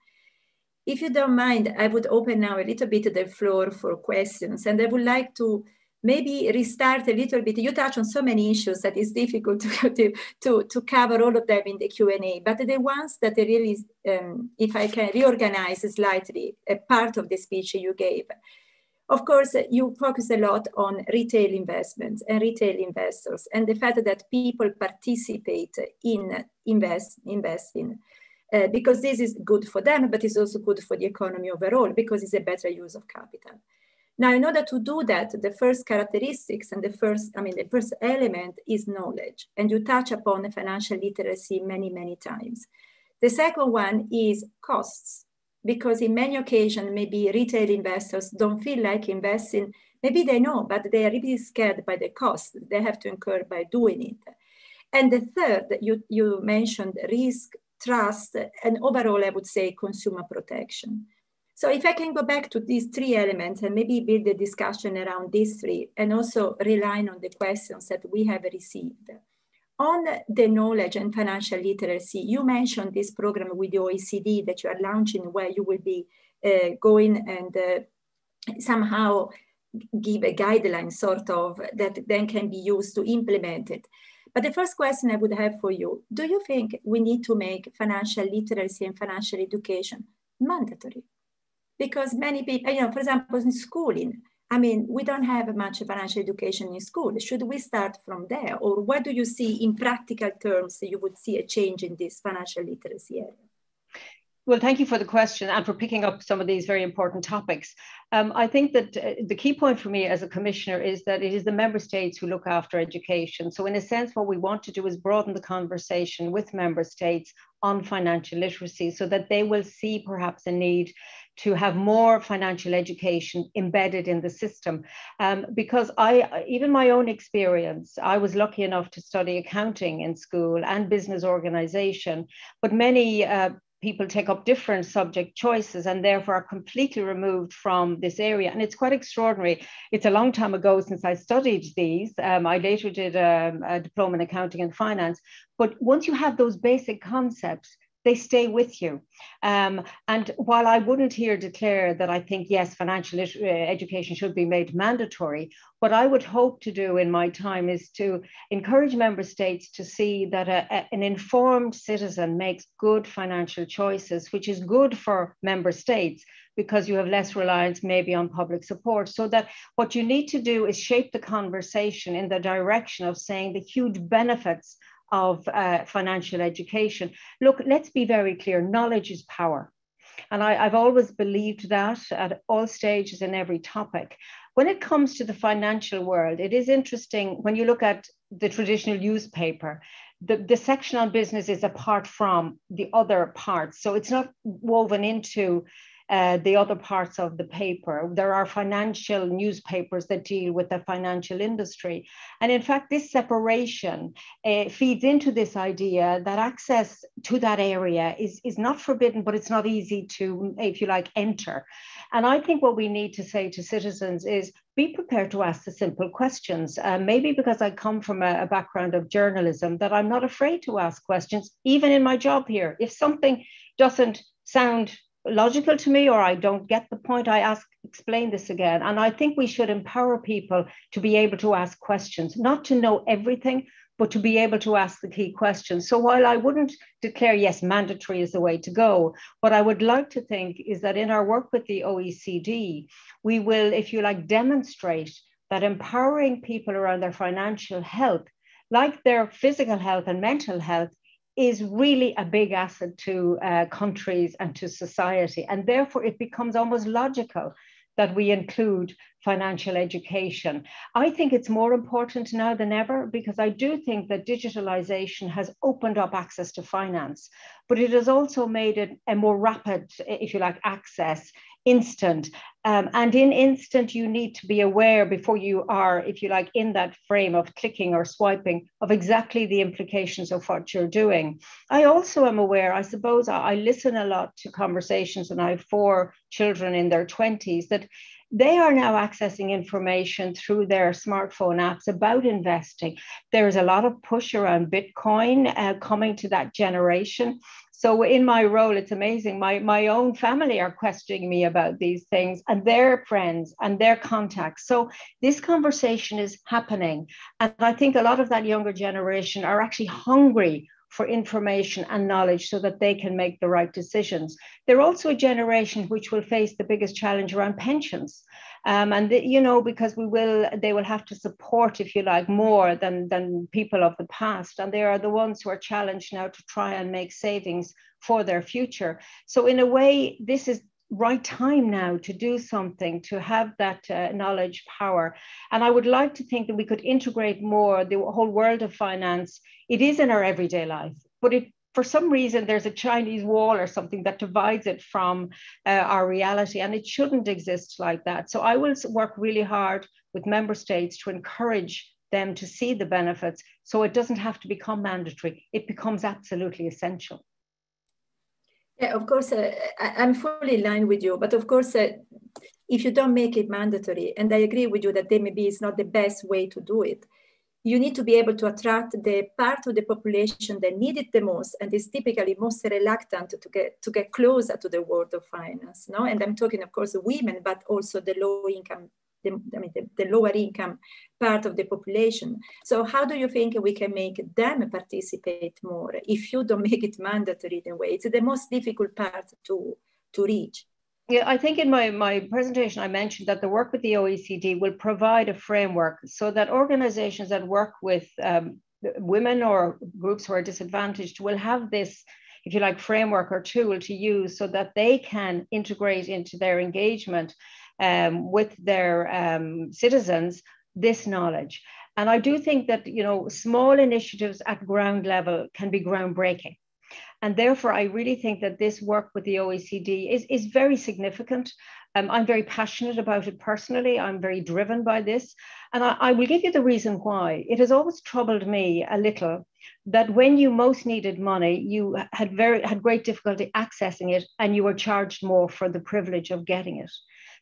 If you don't mind i would open now a little bit the floor for questions and i would like to maybe restart a little bit. You touch on so many issues that it's difficult [LAUGHS] to, to, to cover all of them in the Q&A, but the ones that really, um, if I can reorganize slightly, a part of the speech you gave. Of course, you focus a lot on retail investments and retail investors and the fact that people participate in invest, investing. Uh, because this is good for them, but it's also good for the economy overall because it's a better use of capital. Now, in order to do that, the first characteristics and the first, I mean, the first element is knowledge. And you touch upon financial literacy many, many times. The second one is costs, because in many occasions, maybe retail investors don't feel like investing. Maybe they know, but they are really scared by the cost they have to incur by doing it. And the third, you, you mentioned risk, trust, and overall, I would say consumer protection. So if I can go back to these three elements and maybe build a discussion around these three and also relying on the questions that we have received. On the knowledge and financial literacy, you mentioned this program with the OECD that you are launching where you will be uh, going and uh, somehow give a guideline sort of that then can be used to implement it. But the first question I would have for you, do you think we need to make financial literacy and financial education mandatory? Because many people, you know, for example, in schooling, I mean, we don't have much financial education in school. Should we start from there? Or what do you see in practical terms you would see a change in this financial literacy area? Well, thank you for the question and for picking up some of these very important topics. Um, I think that uh, the key point for me as a commissioner is that it is the member states who look after education. So, in a sense, what we want to do is broaden the conversation with member states on financial literacy so that they will see perhaps a need to have more financial education embedded in the system. Um, because I, even my own experience, I was lucky enough to study accounting in school and business organization, but many uh, people take up different subject choices and therefore are completely removed from this area. And it's quite extraordinary. It's a long time ago since I studied these. Um, I later did a, um, a diploma in accounting and finance. But once you have those basic concepts, they stay with you. Um, and while I wouldn't here declare that I think, yes, financial uh, education should be made mandatory, what I would hope to do in my time is to encourage member states to see that a, a, an informed citizen makes good financial choices, which is good for member states because you have less reliance maybe on public support. So that what you need to do is shape the conversation in the direction of saying the huge benefits of uh, financial education. Look, let's be very clear knowledge is power. And I, have always believed that at all stages in every topic. When it comes to the financial world, it is interesting when you look at the traditional newspaper, the, the section on business is apart from the other parts. So it's not woven into uh, the other parts of the paper. There are financial newspapers that deal with the financial industry. And in fact, this separation uh, feeds into this idea that access to that area is, is not forbidden, but it's not easy to, if you like, enter. And I think what we need to say to citizens is be prepared to ask the simple questions. Uh, maybe because I come from a, a, background of journalism, that I'm not afraid to ask questions, even in my job here. If something doesn't sound logical to me or I don't get the point, I ask, explain this again. And I think we should empower people to be able to ask questions, not to know everything, but to be able to ask the key questions. So while I wouldn't declare, yes, mandatory is the way to go, what I would like to think is that in our work with the OECD, we will, if you like, demonstrate that empowering people around their financial health, like their physical health and mental health, is really a big asset to uh, countries and to society. And therefore, it becomes almost logical that we include financial education. I think it's more important now than ever because I do think that digitalization has opened up access to finance, but it has also made it a more rapid, if you like, access instant. Um, and in instant, you need to be aware before you are, if you like, in that frame of clicking or swiping of exactly the implications of what you're doing. I also am aware, I suppose, I, I listen a lot to conversations, and I have four children in their 20s that they are now accessing information through their smartphone apps about investing. There's a lot of push around Bitcoin uh, coming to that generation. So in my role, it's amazing. My, my own family are questioning me about these things and their friends and their contacts. So this conversation is happening. And I think a lot of that younger generation are actually hungry for information and knowledge so that they can make the right decisions. They're also a generation which will face the biggest challenge around pensions. Um, and the, you know because we will they will have to support if you like more than than people of the past and they are the ones who are challenged now to try and make savings for their future so in a way this is right time now to do something to have that uh, knowledge power. And i would like to think that we could integrate more the whole world of finance. It is in our everyday life but it for some reason there's a chinese wall or something that divides it from uh, our reality and it shouldn't exist like that. So i will work really hard with member states to encourage them to see the benefits so it doesn't have to become mandatory. It becomes absolutely essential Yeah, of course, uh, I, am fully in line with you. But of course, uh, if you don't make it mandatory, and I agree with you that maybe it's not the best way to do it, you need to be able to attract the part of the population that need it the most and is typically most reluctant to get to get closer to the world of finance. No, and I'm talking, of course, women, but also the low income, the, I mean, the, the lower income part of the population. So how do you think we can make them participate more if you don't [LAUGHS] make it mandatory in a way? It's the most difficult part to to reach. Yeah, I think in my, my presentation, I mentioned that the work with the OECD will provide a framework so that organizations that work with um, women or groups who are disadvantaged will have this, if you like, framework or tool to use so that they can integrate into their engagement um, with their um, citizens this knowledge. And I do think that, you know, small initiatives at ground level can be groundbreaking. And therefore, I really think that this work with the OECD is, is very significant. Um, I'm very passionate about it personally. I'm very driven by this. And I, I will give you the reason why. It has always troubled me a little that when you most needed money, you had very had great difficulty accessing it and you were charged more for the privilege of getting it.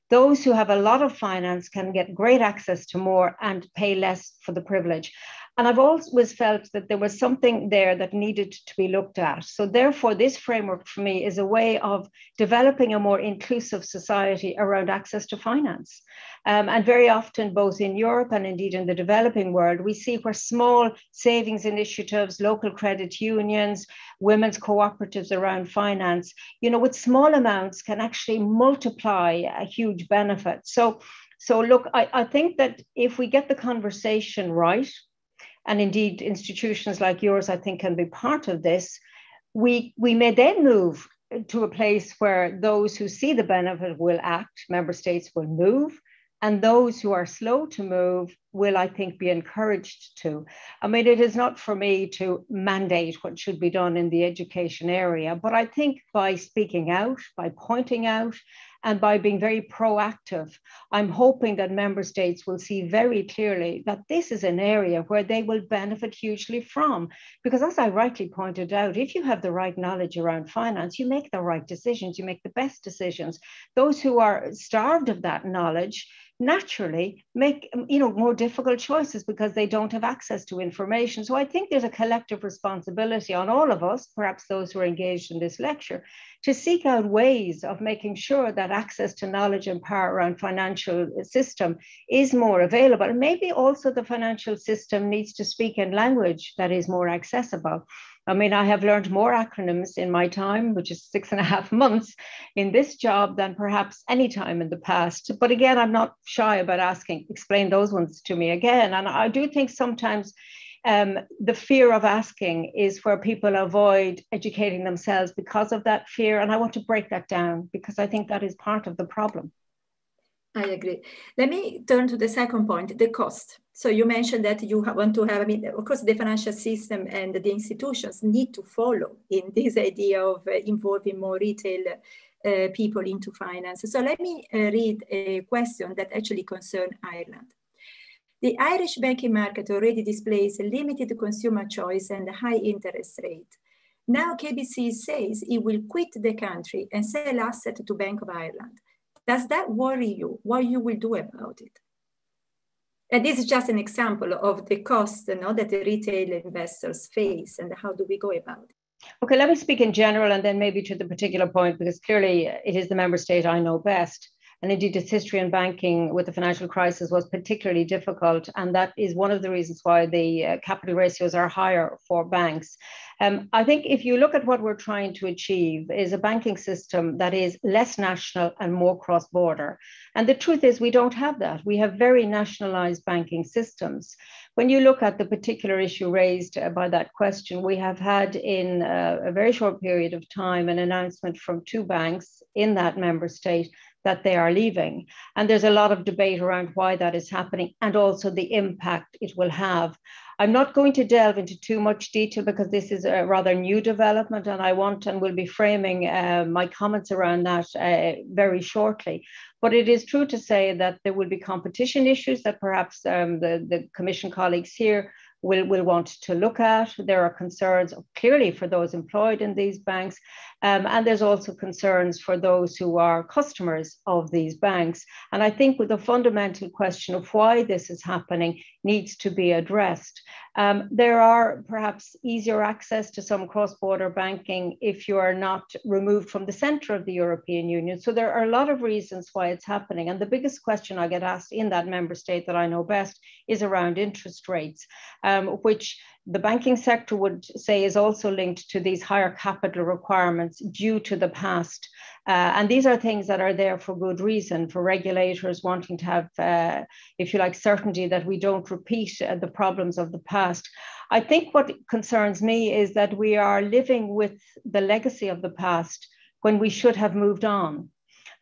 Those who have a lot of finance can get great access to more and pay less for the privilege. And I've always felt that there was something there that needed to be looked at. So, therefore, this framework for me is a way of developing a more inclusive society around access to finance. Um, and very often, both in Europe and indeed in the developing world, we see where small savings initiatives, local credit unions, women's cooperatives around finance, you know, with small amounts can actually multiply a huge benefit. So, so look, I, I think that if we get the conversation right, and indeed institutions like yours, I think, can be part of this, we, we may then move to a place where those who see the benefit will act, member states will move, and those who are slow to move will, I think, be encouraged to. I mean, it is not for me to mandate what should be done in the education area, but I think by speaking out, by pointing out, and by being very proactive, I'm hoping that member states will see very clearly that this is an area where they will benefit hugely from. Because as I rightly pointed out, if you have the right knowledge around finance, you make the right decisions, you make the best decisions. Those who are starved of that knowledge, naturally make um, you know more difficult choices because they don't have access to information. So i think there's a collective responsibility on all of us perhaps those who are engaged in this lecture to seek out ways of making sure that access to knowledge and power around financial system is more available. And maybe also the financial system needs to speak in language that is more accessible I mean, I have learned more acronyms in my time, which is six and a half [LAUGHS] months in this job than perhaps any time in the past. But again, I'm not shy about asking, explain those ones to me again. And I do think sometimes um, the fear of asking is where people avoid educating themselves because of that fear. And I want to break that down because I think that is part of the problem. I agree. Let me turn to the second point, the cost. So you mentioned that you want to have, I mean, of course, the financial system and the institutions need to follow in [LAUGHS] this idea of uh, involving more retail uh, people into finance. So let me uh, read a question that actually concerns Ireland. The Irish banking market already displays a limited consumer choice and a high interest rate. Now KBC says it will quit the country and sell assets to Bank of Ireland. Does that worry you? What you will do about it? And this is just an example of the cost you know, that the retail investors face and how do we go about it. Okay, let me speak in general and then maybe to the particular point because clearly it is the member state I know best. And indeed, its history in banking with the financial crisis was particularly difficult. And that is one of the reasons why the uh, capital ratios are higher for banks. Um, I think if you look at what we're trying to achieve is a banking system that is less national and more cross-border. And the truth is we don't have that. We have very nationalized banking systems. When you look at the particular issue raised uh, by that question, we have had in uh, a very short period of time an announcement from two banks in that member state that they are leaving. And there's a lot of debate around why that is happening and also the impact it will have. I'm not going to delve into too much detail because this is a rather new development, and I want and will be framing uh, my comments around that uh, very shortly. But it is true to say that there will be competition issues that perhaps um, the, the Commission colleagues here will, will want to look at. There are concerns clearly for those employed in these banks, um, and there's also concerns for those who are customers of these banks. And I think with the fundamental question of why this is happening needs to be addressed. Um, there are perhaps easier access to some cross-border banking if you are not removed from the center of the European Union. So there are a lot of reasons why it's happening. And the biggest question I get asked in that member state that I know best is around interest rates, um, which the banking sector would say is also linked to these higher capital requirements due to the past. Uh, and these are things that are there for good reason, for regulators wanting to have, uh, if you like, certainty that we don't repeat uh, the problems of the past. I think what concerns me is that we are living with the legacy of the past when we should have moved on.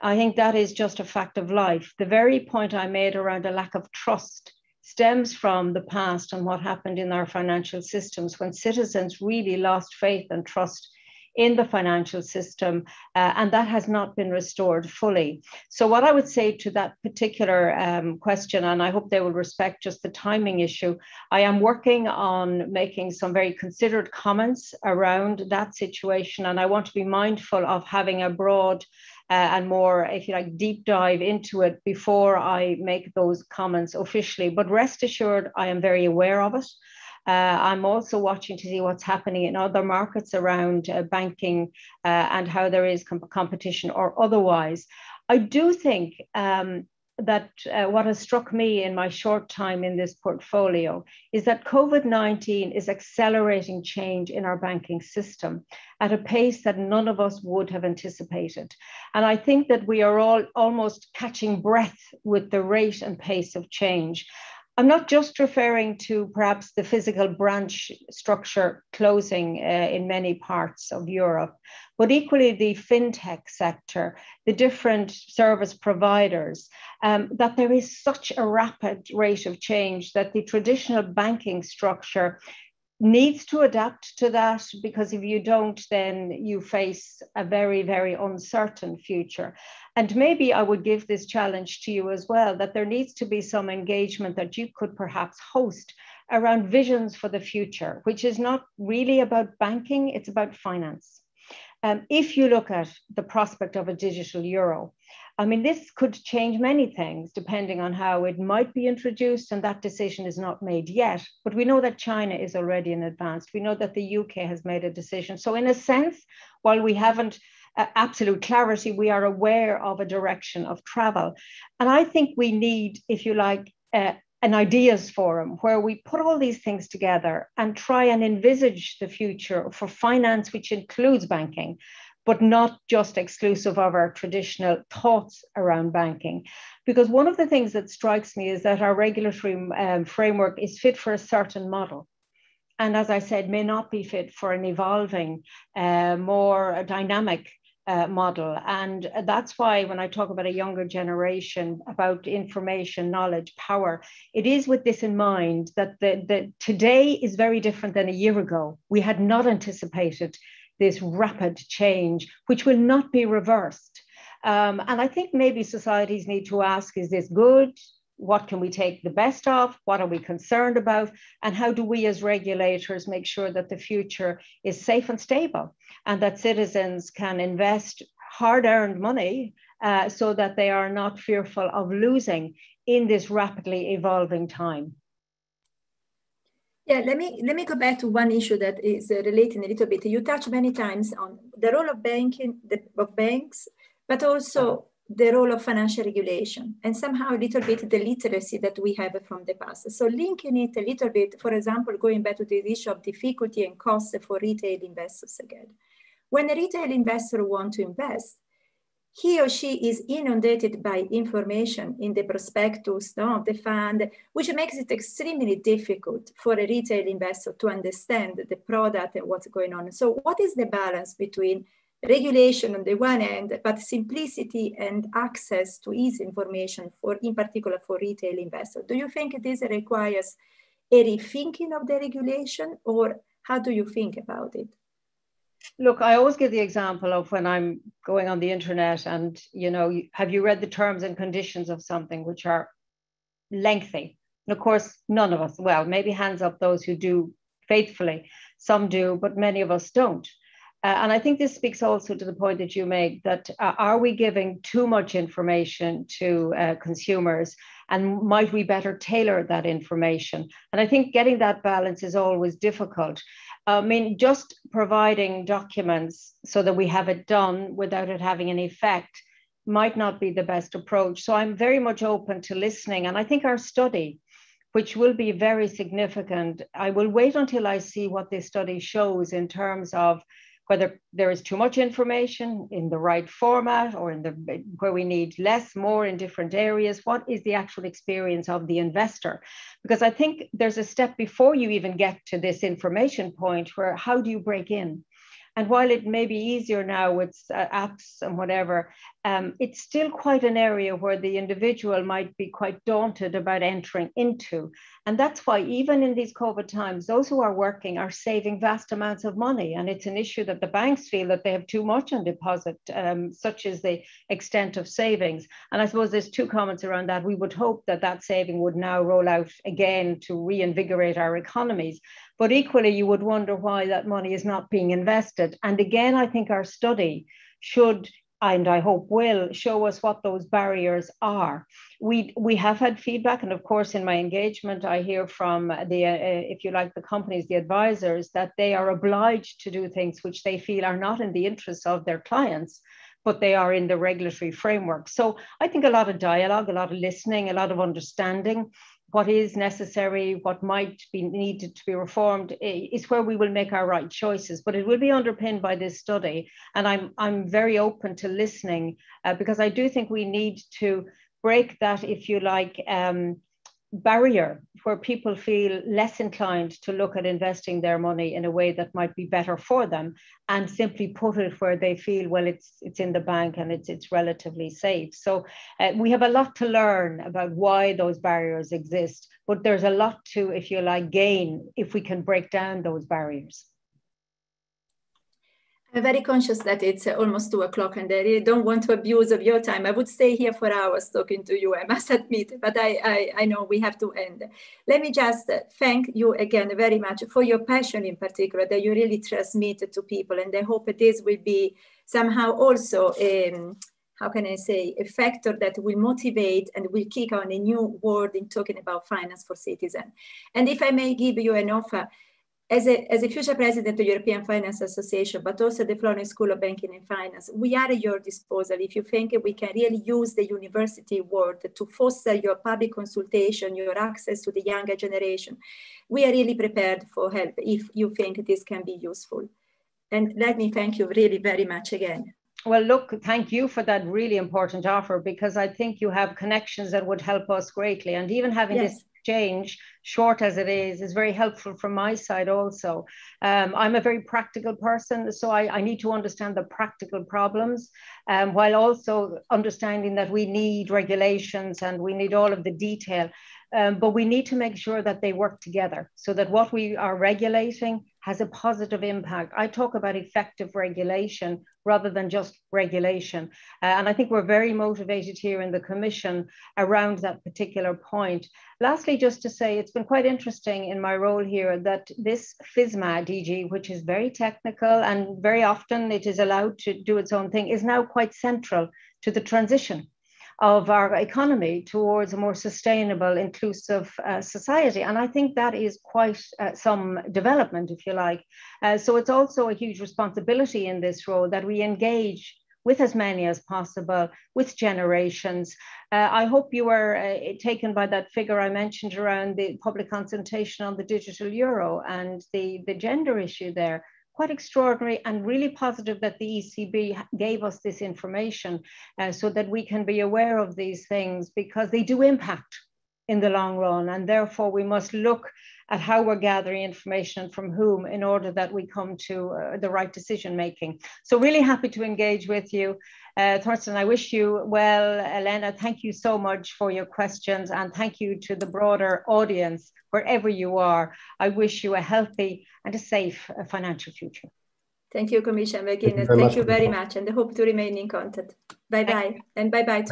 I think that is just a fact of life. The very point I made around a lack of trust stems from the past and what happened in our financial systems when citizens really lost faith and trust in the financial system, uh, and that has not been restored fully. So, what I would say to that particular um, question, and I hope they will respect just the timing issue, I am working on making some very considered comments around that situation, and I want to be mindful of having a broad and more, if you like, deep dive into it before I make those comments officially. But rest assured, I am very aware of it. Uh, I'm also watching to see what's happening in other markets around uh, banking uh, and how there is comp competition or otherwise. I do think um, that uh, what has struck me in my short time in this portfolio is that COVID 19 is accelerating change in our banking system at a pace that none of us would have anticipated. And I think that we are all almost catching breath with the rate and pace of change. I'm not just referring to perhaps the physical branch structure closing uh, in many parts of Europe, but equally the fintech sector, the different service providers, um, that there is such a rapid rate of change that the traditional banking structure needs to adapt to that because if you don't, then you face a very, very uncertain future. And maybe I would give this challenge to you as well that there needs to be some engagement that you could perhaps host around visions for the future, which is not really about banking, it's about finance. Um, if you look at the prospect of a digital euro, I mean, this could change many things depending on how it might be introduced, and that decision is not made yet. But we know that China is already in advance. We know that the UK has made a decision. So, in a sense, while we haven't uh, absolute clarity, we are aware of a direction of travel. And I think we need, if you like, uh, an ideas forum where we put all these things together and try and envisage the future for finance, which includes banking, but not just exclusive of our traditional thoughts around banking. Because one of the things that strikes me is that our regulatory um, framework is fit for a certain model. And as I said, may not be fit for an evolving, uh, more dynamic uh, model. And that's why when I talk about a younger generation, about information, knowledge, power, it is with this in mind that the, the, today is very different than a year ago. We had not anticipated this rapid change, which will not be reversed. Um, and I think maybe societies need to ask is this good? What can we take the best of? What are we concerned about? And how do we as regulators make sure that the future is safe and stable and that citizens can invest hard earned money uh, so that they are not fearful of losing in this rapidly evolving time? Yeah, let me let me go back to one issue that is uh, relating a little bit. You touched many times on the role of banking, the, of banks, but also the role of financial regulation and somehow a little bit the literacy that we have from the past. So linking it a little bit, for example, going back to the issue of difficulty and cost for retail investors again. When a retail investor wants to invest, he or she is inundated by information in the prospectus of the fund, which makes it extremely difficult for a retail investor to understand the product and what's going on. So what is the balance between regulation on the one end, but simplicity and access to easy information for, in particular for retail investors? Do you think this requires a rethinking of the regulation or how do you think about it? Look, I always give the example of when I'm going on the internet and, you know, have you read the terms and conditions of something which are lengthy? And of course, none of us, well, maybe hands up those who do faithfully. Some do, but many of us don't. Uh, and I think this speaks also to the point that you make that uh, are we giving too much information to uh, consumers and might we better tailor that information? And I think getting that balance is always difficult. I mean, just providing documents so that we have it done without it having an effect might not be the best approach. So I'm very much open to listening. And I think our study, which will be very significant, I will wait until I see what this study shows in terms of whether there is too much information in the right format or in the where we need less more in different areas what is the actual experience of the investor? Because i think there's a step before you even get to this information point where how do you break in and while it may be easier now with uh, apps and whatever, um, it's still quite an area where the individual might be quite daunted about entering into. And that's why, even in these COVID times, those who are working are saving vast amounts of money. And it's an issue that the banks feel that they have too much on deposit, um, such as the extent of savings. And I suppose there's two comments around that. We would hope that that saving would now roll out again to reinvigorate our economies. But equally, you would wonder why that money is not being invested. And again, I think our study should and I hope will show us what those barriers are. We we have had feedback, and of course, in my engagement, I hear from the uh, if you like the companies, the advisors, that they are obliged to do things which they feel are not in the interests of their clients, but they are in the regulatory framework. So I think a lot of dialogue, a lot of listening, a lot of understanding what is necessary, what might be needed to be reformed is where we will make our right choices. But it will be underpinned by this study. And I'm, I'm very open to listening uh, because I do think we need to break that, if you like, um, barrier where people feel less inclined to look at investing their money in a way that might be better for them and simply put it where they feel well it's it's in the bank and it's it's relatively safe. So uh, we have a lot to learn about why those barriers exist but there's a lot to if you like gain if we can break down those barriers I'm very conscious that it's uh, almost two o'clock and I really don't want to abuse of your time. I would stay here for hours talking to you, I must [LAUGHS] admit, but I, I, I know we have to end. Let me just uh, thank you again very much for your passion in particular that you really transmit to people. And I hope this will be somehow also, um, how can I say, a factor that will motivate and will kick on a new world in talking about finance for citizens. And if I may give you an offer, as a, as a future president of the European Finance Association, but also the Florence School of Banking and Finance, we are at your disposal if you think we can really use the university world to foster your public consultation, your access to the younger generation. We are really prepared for help if you think this can be useful. And let me thank you really very much again. Well, look, thank you for that really important offer because I think you have connections that would help us greatly. And even having yes. this exchange, short as it is, is very helpful from my side also. Um, I'm a very practical person, so I, I, need to understand the practical problems um, while also understanding that we need regulations and we need all of the detail. Um, but we need to make sure that they work together so that what we are regulating has a positive impact. I talk about effective regulation rather than just regulation. Uh, and I think we're very motivated here in the Commission around that particular point. Lastly, just to say, it's been quite interesting in my role here that this FISMA DG, which is very technical and very often it is allowed to do its own thing, is now quite central to the transition of our economy towards a more sustainable, inclusive uh, society. And I think that is quite uh, some development, if you like. Uh, so it's also a huge responsibility in this role that we engage with as many as possible, with generations. Uh, I hope you were uh, taken by that figure I mentioned around the public consultation on the digital euro and the, the gender issue there quite extraordinary and really positive that the ECB gave us this information uh, so that we can be aware of these things because they do impact in the long run. And therefore, we must look at how we're gathering information from whom in order that we come to uh, the right decision making. So, really happy to engage with you. Uh, Thorsten, I wish you well. Elena, thank you so much for your questions and thank you to the broader audience wherever you are. I wish you a healthy and a safe uh, financial future. Thank you, Commissioner McGuinness. Thank you very, thank you very much, and I hope to remain in contact. Bye bye, and bye bye to